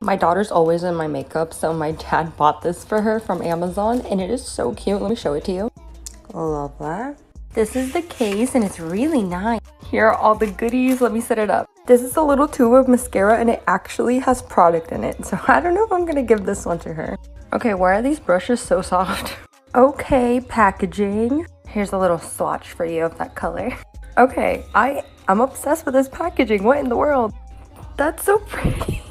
My daughter's always in my makeup, so my dad bought this for her from Amazon, and it is so cute. Let me show it to you. Love that. This is the case, and it's really nice. Here are all the goodies. Let me set it up. This is a little tube of mascara, and it actually has product in it, so I don't know if I'm gonna give this one to her. Okay, why are these brushes so soft? Okay, packaging. Here's a little swatch for you of that color. Okay, I, I'm obsessed with this packaging. What in the world? That's so pretty.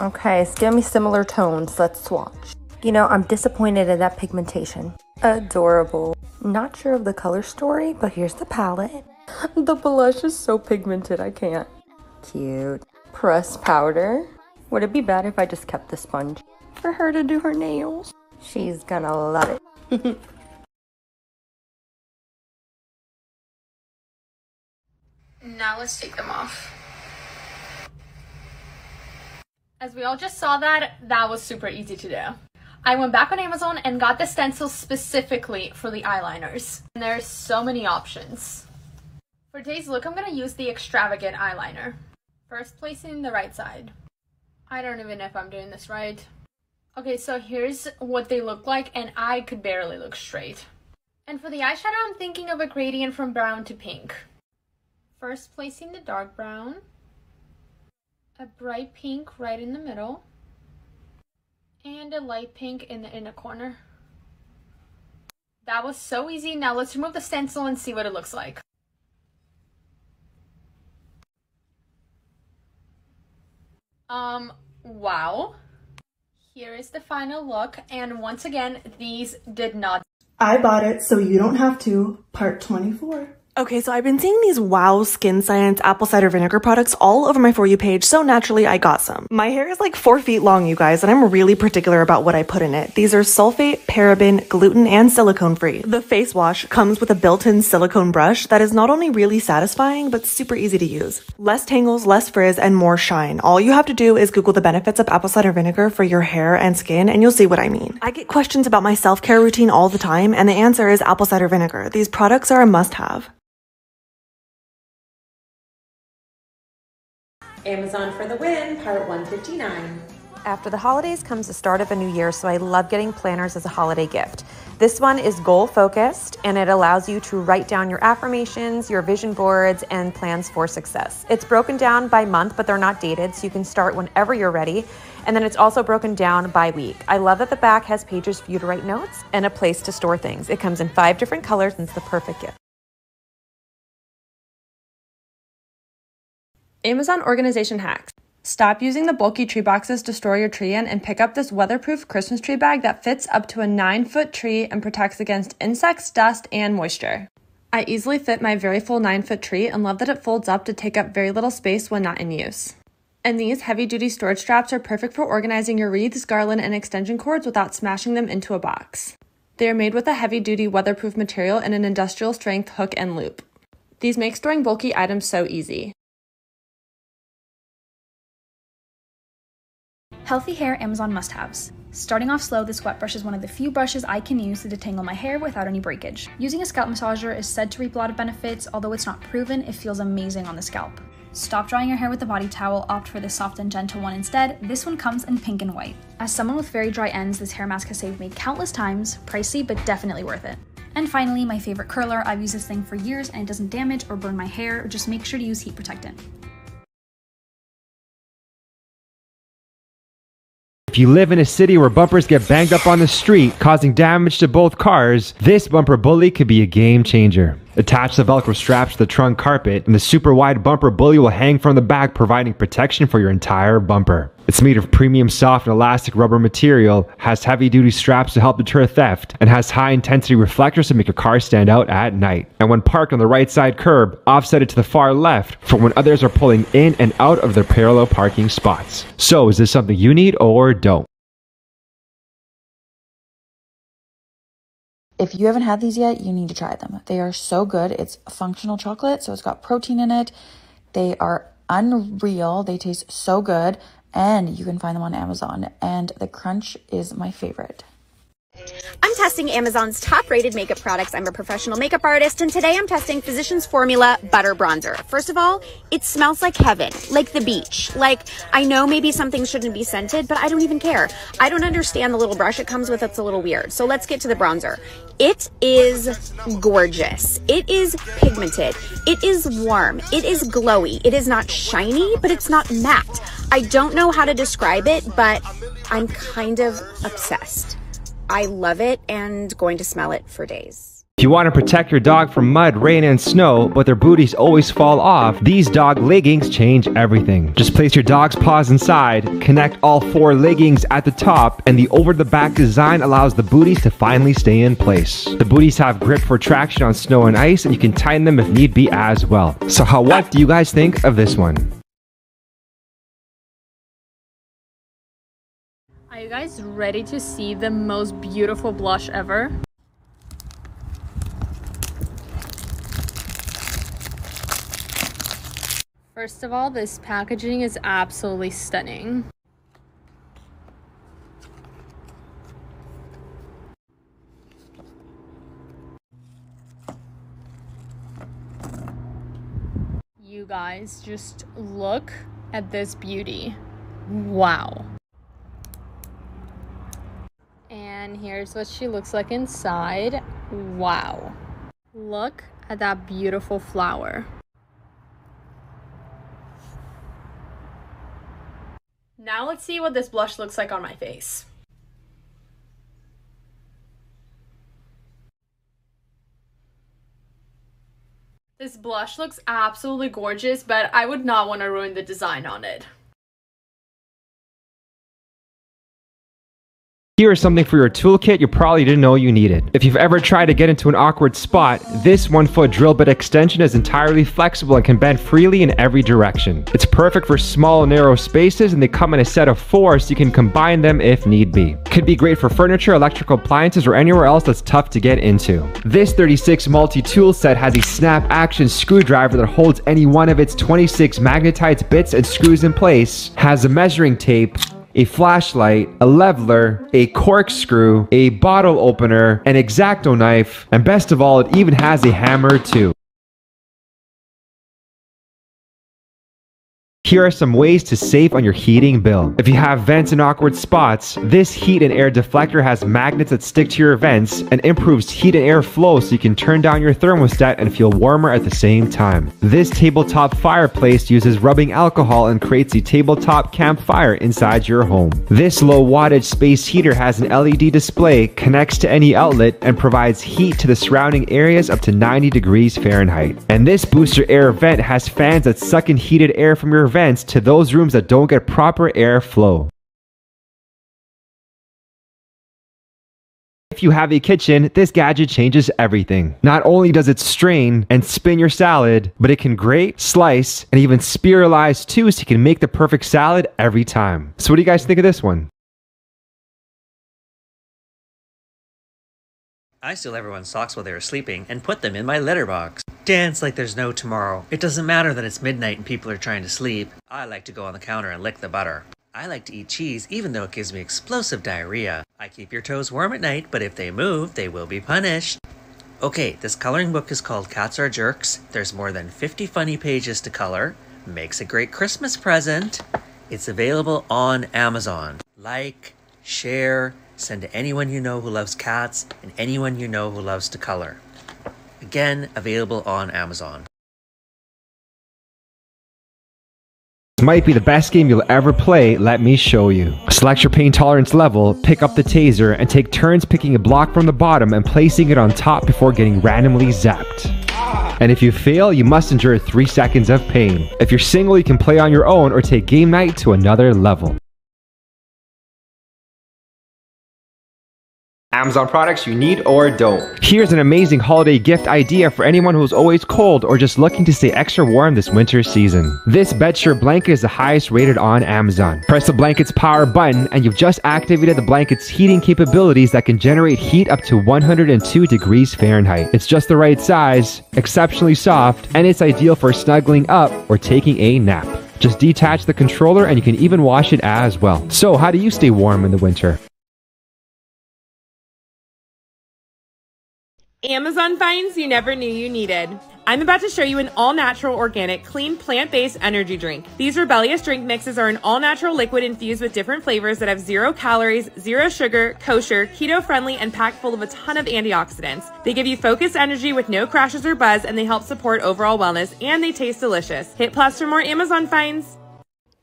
Okay, giving me similar tones. Let's swatch. You know, I'm disappointed in that pigmentation. Adorable. Not sure of the color story, but here's the palette. The blush is so pigmented, I can't. Cute. Pressed powder. Would it be bad if I just kept the sponge for her to do her nails? She's gonna love it. now let's take them off. As we all just saw that, that was super easy to do. I went back on Amazon and got the stencils specifically for the eyeliners. And there's so many options. For today's look, I'm going to use the Extravagant eyeliner. First placing the right side. I don't even know if I'm doing this right. Okay, so here's what they look like and I could barely look straight. And for the eyeshadow, I'm thinking of a gradient from brown to pink. First placing the dark brown a bright pink right in the middle, and a light pink in the inner corner. That was so easy. Now let's remove the stencil and see what it looks like. Um, wow. Here is the final look, and once again, these did not. I bought it so you don't have to, part 24. Okay, so I've been seeing these Wow Skin Science apple cider vinegar products all over my For You page, so naturally I got some. My hair is like four feet long, you guys, and I'm really particular about what I put in it. These are sulfate, paraben, gluten, and silicone free. The face wash comes with a built-in silicone brush that is not only really satisfying, but super easy to use. Less tangles, less frizz, and more shine. All you have to do is Google the benefits of apple cider vinegar for your hair and skin, and you'll see what I mean. I get questions about my self-care routine all the time, and the answer is apple cider vinegar. These products are a must-have. Amazon for the win, part 159. After the holidays comes the start of a new year, so I love getting planners as a holiday gift. This one is goal focused and it allows you to write down your affirmations, your vision boards, and plans for success. It's broken down by month, but they're not dated, so you can start whenever you're ready. And then it's also broken down by week. I love that the back has pages for you to write notes and a place to store things. It comes in five different colors and it's the perfect gift. Amazon organization hacks. Stop using the bulky tree boxes to store your tree in and pick up this weatherproof Christmas tree bag that fits up to a 9 foot tree and protects against insects, dust, and moisture. I easily fit my very full 9 foot tree and love that it folds up to take up very little space when not in use. And these heavy duty storage straps are perfect for organizing your wreaths, garland, and extension cords without smashing them into a box. They are made with a heavy duty weatherproof material and an industrial strength hook and loop. These make storing bulky items so easy. Healthy hair Amazon must-haves. Starting off slow, this wet brush is one of the few brushes I can use to detangle my hair without any breakage. Using a scalp massager is said to reap a lot of benefits, although it's not proven, it feels amazing on the scalp. Stop drying your hair with a body towel, opt for the soft and gentle one instead. This one comes in pink and white. As someone with very dry ends, this hair mask has saved me countless times, pricey but definitely worth it. And finally, my favorite curler. I've used this thing for years and it doesn't damage or burn my hair, just make sure to use heat protectant. If you live in a city where bumpers get banged up on the street, causing damage to both cars, this bumper bully could be a game changer. Attach the Velcro straps to the trunk carpet, and the super wide bumper bully will hang from the back, providing protection for your entire bumper. It's made of premium soft and elastic rubber material, has heavy duty straps to help deter theft, and has high intensity reflectors to make your car stand out at night. And when parked on the right side curb, offset it to the far left for when others are pulling in and out of their parallel parking spots. So, is this something you need or don't? If you haven't had these yet, you need to try them. They are so good. It's functional chocolate, so it's got protein in it. They are unreal. They taste so good, and you can find them on Amazon. And the crunch is my favorite. I'm testing Amazon's top rated makeup products. I'm a professional makeup artist, and today I'm testing Physicians Formula Butter Bronzer. First of all, it smells like heaven, like the beach. Like, I know maybe some things shouldn't be scented, but I don't even care. I don't understand the little brush it comes with, it's a little weird. So let's get to the bronzer. It is gorgeous. It is pigmented. It is warm. It is glowy. It is not shiny, but it's not matte. I don't know how to describe it, but I'm kind of obsessed. I love it and going to smell it for days. If you want to protect your dog from mud, rain, and snow, but their booties always fall off, these dog leggings change everything. Just place your dog's paws inside, connect all four leggings at the top, and the over-the-back design allows the booties to finally stay in place. The booties have grip for traction on snow and ice, and you can tighten them if need be as well. So how what do you guys think of this one? Are you guys ready to see the most beautiful blush ever? First of all, this packaging is absolutely stunning. You guys, just look at this beauty. Wow. And here's what she looks like inside. Wow. Look at that beautiful flower. Now let's see what this blush looks like on my face. This blush looks absolutely gorgeous, but I would not want to ruin the design on it. Here is something for your toolkit you probably didn't know you needed. If you've ever tried to get into an awkward spot, this one foot drill bit extension is entirely flexible and can bend freely in every direction. It's perfect for small narrow spaces and they come in a set of four so you can combine them if need be. Could be great for furniture, electrical appliances, or anywhere else that's tough to get into. This 36 multi-tool set has a snap action screwdriver that holds any one of its 26 magnetized bits and screws in place, has a measuring tape, a flashlight, a leveler, a corkscrew, a bottle opener, an X-Acto knife, and best of all, it even has a hammer too. Here are some ways to save on your heating bill. If you have vents in awkward spots, this heat and air deflector has magnets that stick to your vents and improves heat and air flow so you can turn down your thermostat and feel warmer at the same time. This tabletop fireplace uses rubbing alcohol and creates a tabletop campfire inside your home. This low wattage space heater has an LED display, connects to any outlet, and provides heat to the surrounding areas up to 90 degrees Fahrenheit. And this booster air vent has fans that suck in heated air from your vents to those rooms that don't get proper air flow. If you have a kitchen, this gadget changes everything. Not only does it strain and spin your salad, but it can grate, slice, and even spiralize too so you can make the perfect salad every time. So what do you guys think of this one? I steal everyone's socks while they are sleeping and put them in my litter box. Dance like there's no tomorrow. It doesn't matter that it's midnight and people are trying to sleep. I like to go on the counter and lick the butter. I like to eat cheese even though it gives me explosive diarrhea. I keep your toes warm at night, but if they move, they will be punished. Okay, this coloring book is called Cats Are Jerks. There's more than 50 funny pages to color. Makes a great Christmas present. It's available on Amazon. Like, share, send to anyone you know who loves cats and anyone you know who loves to color. Again, available on Amazon. This might be the best game you'll ever play, let me show you. Select your pain tolerance level, pick up the taser, and take turns picking a block from the bottom and placing it on top before getting randomly zapped. And if you fail, you must endure 3 seconds of pain. If you're single, you can play on your own or take game night to another level. Amazon products you need or don't. Here's an amazing holiday gift idea for anyone who's always cold or just looking to stay extra warm this winter season. This bedshirt blanket is the highest rated on Amazon. Press the blanket's power button and you've just activated the blanket's heating capabilities that can generate heat up to 102 degrees Fahrenheit. It's just the right size, exceptionally soft, and it's ideal for snuggling up or taking a nap. Just detach the controller and you can even wash it as well. So how do you stay warm in the winter? Amazon finds you never knew you needed. I'm about to show you an all natural, organic, clean, plant based energy drink. These rebellious drink mixes are an all natural liquid infused with different flavors that have zero calories, zero sugar, kosher, keto friendly, and packed full of a ton of antioxidants. They give you focused energy with no crashes or buzz, and they help support overall wellness, and they taste delicious. Hit plus for more Amazon finds.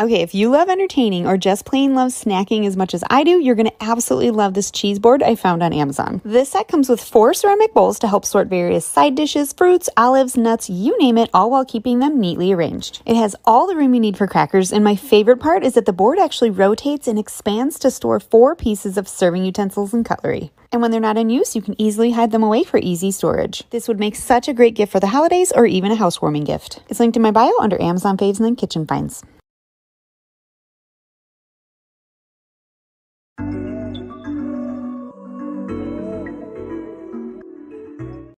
Okay, if you love entertaining or just plain love snacking as much as I do, you're gonna absolutely love this cheese board I found on Amazon. This set comes with four ceramic bowls to help sort various side dishes, fruits, olives, nuts, you name it, all while keeping them neatly arranged. It has all the room you need for crackers, and my favorite part is that the board actually rotates and expands to store four pieces of serving utensils and cutlery. And when they're not in use, you can easily hide them away for easy storage. This would make such a great gift for the holidays or even a housewarming gift. It's linked in my bio under Amazon Faves and then Kitchen Finds.